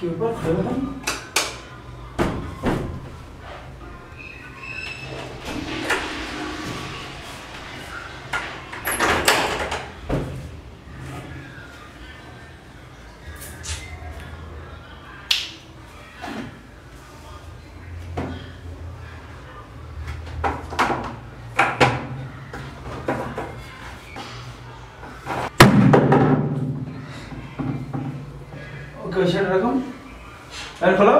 के ऊपर खड़े हम ओके शर्ट रखो पैर खोलो